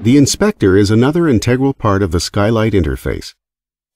The inspector is another integral part of the Skylight interface.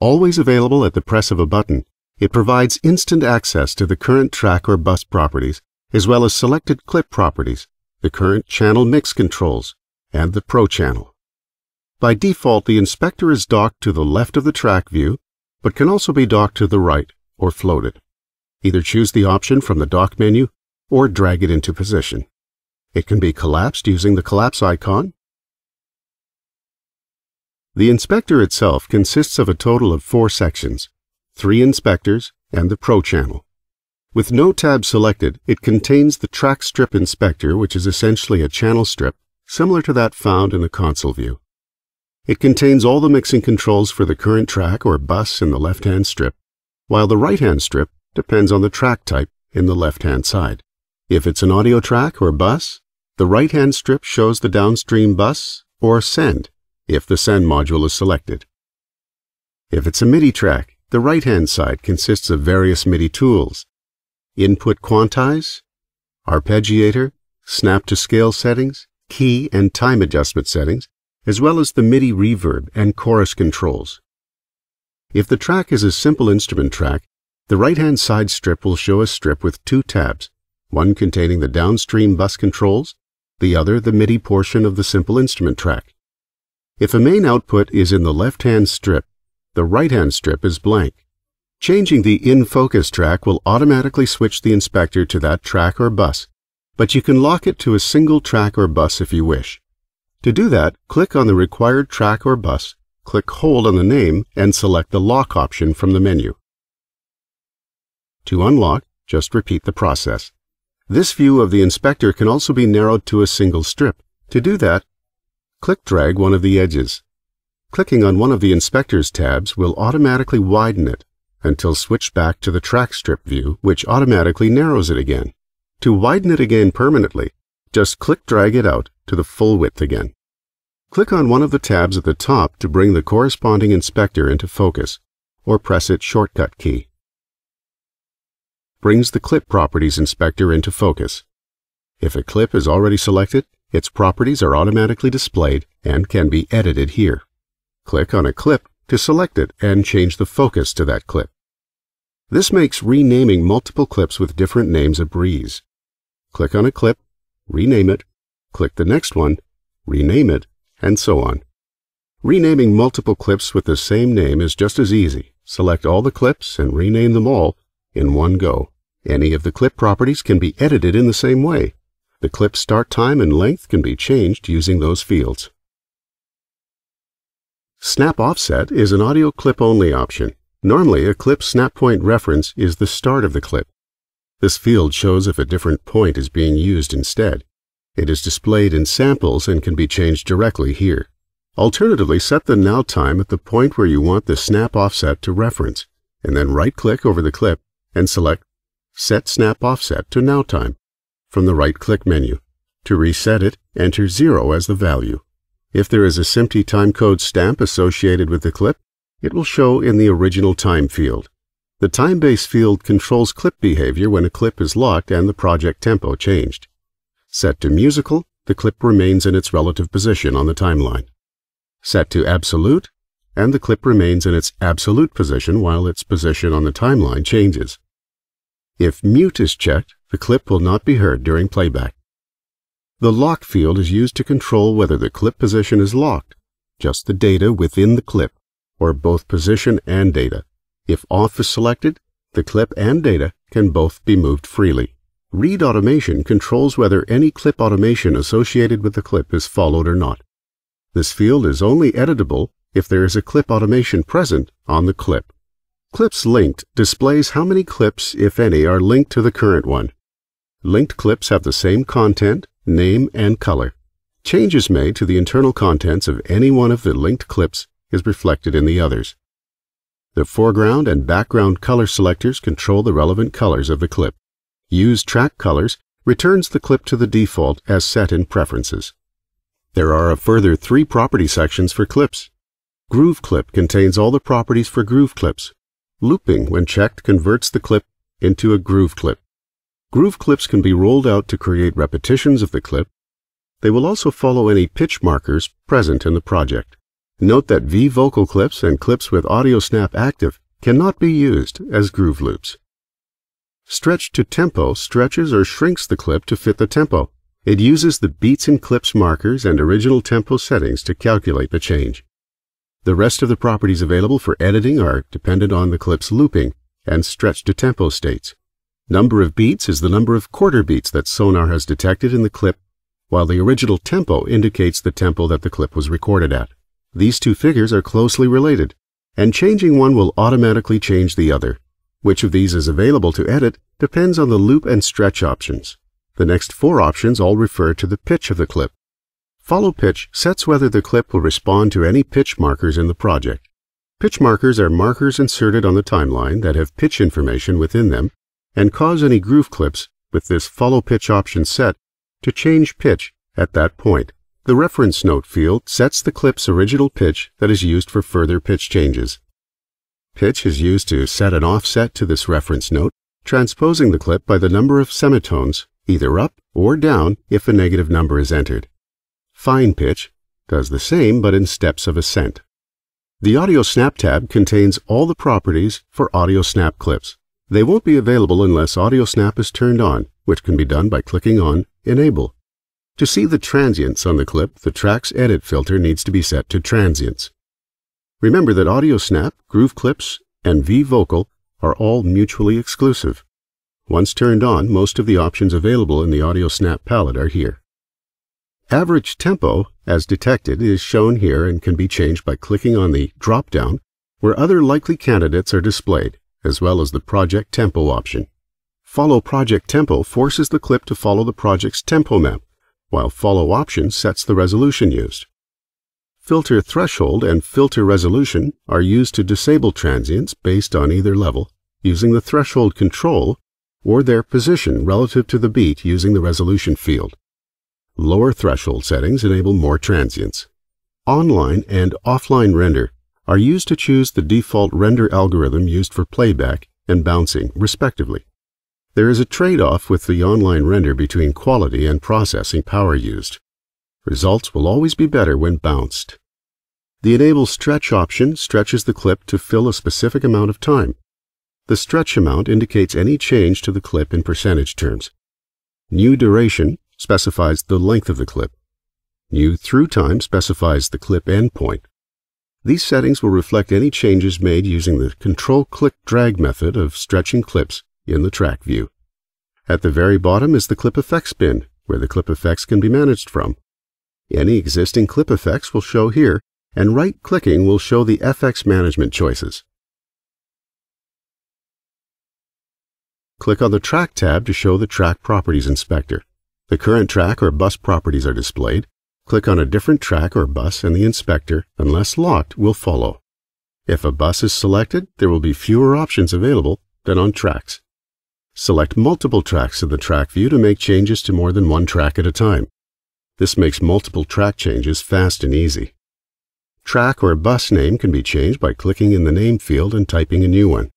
Always available at the press of a button, it provides instant access to the current track or bus properties, as well as selected clip properties, the current channel mix controls, and the Pro channel. By default, the inspector is docked to the left of the track view, but can also be docked to the right or floated. Either choose the option from the dock menu or drag it into position. It can be collapsed using the collapse icon the inspector itself consists of a total of four sections, three inspectors and the Pro channel. With no tab selected, it contains the track strip inspector, which is essentially a channel strip, similar to that found in the console view. It contains all the mixing controls for the current track or bus in the left-hand strip, while the right-hand strip depends on the track type in the left-hand side. If it's an audio track or bus, the right-hand strip shows the downstream bus or send if the send module is selected. If it's a MIDI track, the right-hand side consists of various MIDI tools, input quantize, arpeggiator, snap to scale settings, key and time adjustment settings, as well as the MIDI reverb and chorus controls. If the track is a simple instrument track, the right-hand side strip will show a strip with two tabs, one containing the downstream bus controls, the other the MIDI portion of the simple instrument track. If a main output is in the left-hand strip, the right-hand strip is blank. Changing the In Focus track will automatically switch the inspector to that track or bus, but you can lock it to a single track or bus if you wish. To do that, click on the required track or bus, click Hold on the name, and select the Lock option from the menu. To unlock, just repeat the process. This view of the inspector can also be narrowed to a single strip. To do that, Click drag one of the edges. Clicking on one of the inspector's tabs will automatically widen it until switched back to the track strip view, which automatically narrows it again. To widen it again permanently, just click drag it out to the full width again. Click on one of the tabs at the top to bring the corresponding inspector into focus, or press its shortcut key. Brings the Clip Properties Inspector into focus. If a clip is already selected, its properties are automatically displayed and can be edited here. Click on a clip to select it and change the focus to that clip. This makes renaming multiple clips with different names a breeze. Click on a clip, rename it, click the next one, rename it, and so on. Renaming multiple clips with the same name is just as easy. Select all the clips and rename them all in one go. Any of the clip properties can be edited in the same way. The clip start time and length can be changed using those fields. Snap Offset is an audio clip-only option. Normally, a clip snap point reference is the start of the clip. This field shows if a different point is being used instead. It is displayed in samples and can be changed directly here. Alternatively, set the now time at the point where you want the snap offset to reference, and then right-click over the clip and select Set Snap Offset to Now Time from the right-click menu. To reset it, enter 0 as the value. If there is a SMPTE timecode stamp associated with the clip, it will show in the original time field. The time base field controls clip behavior when a clip is locked and the project tempo changed. Set to musical, the clip remains in its relative position on the timeline. Set to absolute, and the clip remains in its absolute position while its position on the timeline changes. If mute is checked, the clip will not be heard during playback. The lock field is used to control whether the clip position is locked, just the data within the clip, or both position and data. If off is selected, the clip and data can both be moved freely. Read automation controls whether any clip automation associated with the clip is followed or not. This field is only editable if there is a clip automation present on the clip. Clips linked displays how many clips, if any, are linked to the current one. Linked clips have the same content, name, and color. Changes made to the internal contents of any one of the linked clips is reflected in the others. The foreground and background color selectors control the relevant colors of the clip. Use Track Colors returns the clip to the default as set in Preferences. There are a further three property sections for clips. Groove Clip contains all the properties for groove clips. Looping, when checked, converts the clip into a groove clip. Groove clips can be rolled out to create repetitions of the clip, They will also follow any pitch markers present in the project. Note that V-Vocal clips and clips with Audio Snap active cannot be used as groove loops. Stretch to tempo stretches or shrinks the clip to fit the tempo. It uses the beats and clips markers and original tempo settings to calculate the change. The rest of the properties available for editing are dependent on the clip's looping and stretch to tempo states. Number of beats is the number of quarter beats that Sonar has detected in the clip, while the original tempo indicates the tempo that the clip was recorded at. These two figures are closely related, and changing one will automatically change the other. Which of these is available to edit depends on the loop and stretch options. The next four options all refer to the pitch of the clip. Follow pitch sets whether the clip will respond to any pitch markers in the project. Pitch markers are markers inserted on the timeline that have pitch information within them and cause any groove clips with this follow pitch option set to change pitch at that point. The reference note field sets the clip's original pitch that is used for further pitch changes. Pitch is used to set an offset to this reference note, transposing the clip by the number of semitones, either up or down if a negative number is entered. Fine pitch does the same but in steps of a cent. The Audio Snap tab contains all the properties for Audio Snap clips. They won't be available unless Audio Snap is turned on, which can be done by clicking on Enable. To see the transients on the clip, the Tracks Edit filter needs to be set to Transients. Remember that Audio Snap, Groove Clips, and V-Vocal are all mutually exclusive. Once turned on, most of the options available in the Audio Snap palette are here. Average tempo, as detected, is shown here and can be changed by clicking on the drop-down, where other likely candidates are displayed as well as the Project Tempo option. Follow Project Tempo forces the clip to follow the project's tempo map, while Follow option sets the resolution used. Filter Threshold and Filter Resolution are used to disable transients based on either level, using the threshold control or their position relative to the beat using the resolution field. Lower threshold settings enable more transients. Online and offline render are used to choose the default render algorithm used for playback and bouncing, respectively. There is a trade-off with the online render between quality and processing power used. Results will always be better when bounced. The Enable Stretch option stretches the clip to fill a specific amount of time. The stretch amount indicates any change to the clip in percentage terms. New Duration specifies the length of the clip. New Through Time specifies the clip endpoint. These settings will reflect any changes made using the Control-Click-Drag method of stretching clips in the track view. At the very bottom is the Clip Effects bin, where the clip effects can be managed from. Any existing clip effects will show here, and right-clicking will show the FX management choices. Click on the Track tab to show the Track Properties Inspector. The current track or bus properties are displayed, Click on a different track or bus and the inspector, unless locked, will follow. If a bus is selected, there will be fewer options available than on tracks. Select multiple tracks in the track view to make changes to more than one track at a time. This makes multiple track changes fast and easy. Track or bus name can be changed by clicking in the name field and typing a new one.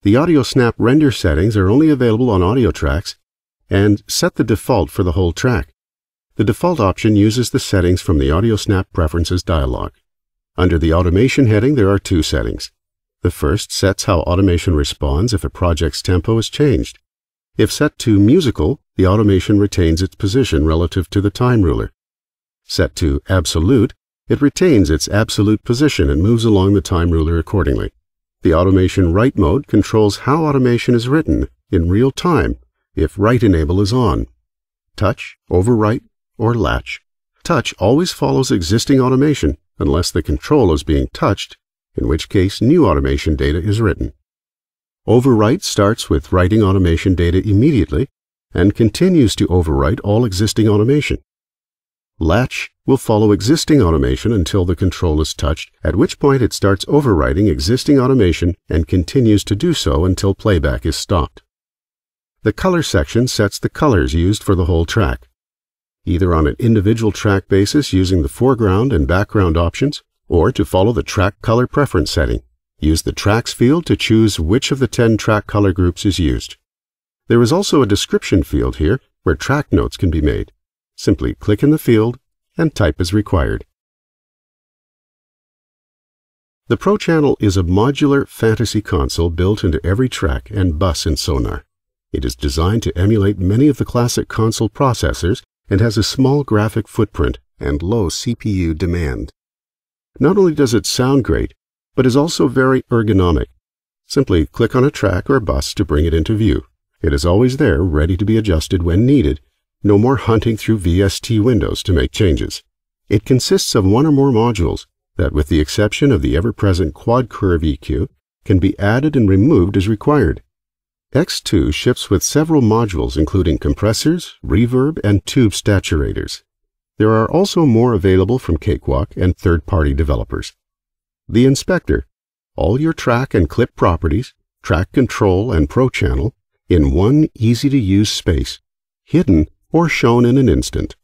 The Audio Snap render settings are only available on audio tracks and set the default for the whole track. The default option uses the settings from the Audio Snap Preferences dialog. Under the Automation heading, there are two settings. The first sets how automation responds if a project's tempo is changed. If set to musical, the automation retains its position relative to the time ruler. Set to absolute, it retains its absolute position and moves along the time ruler accordingly. The automation write mode controls how automation is written in real time if write enable is on. Touch, overwrite, or latch. Touch always follows existing automation unless the control is being touched, in which case new automation data is written. Overwrite starts with writing automation data immediately and continues to overwrite all existing automation. Latch will follow existing automation until the control is touched, at which point it starts overwriting existing automation and continues to do so until playback is stopped. The color section sets the colors used for the whole track either on an individual track basis using the foreground and background options, or to follow the track color preference setting. Use the Tracks field to choose which of the 10 track color groups is used. There is also a description field here where track notes can be made. Simply click in the field and type as required. The Pro Channel is a modular fantasy console built into every track and bus in Sonar. It is designed to emulate many of the classic console processors and has a small graphic footprint and low CPU demand. Not only does it sound great, but is also very ergonomic. Simply click on a track or bus to bring it into view. It is always there, ready to be adjusted when needed. No more hunting through VST windows to make changes. It consists of one or more modules that, with the exception of the ever-present quad curve EQ, can be added and removed as required. X2 ships with several modules including compressors, reverb, and tube saturators. There are also more available from Cakewalk and third-party developers. The Inspector, all your track and clip properties, track control and Pro Channel, in one easy-to-use space, hidden or shown in an instant.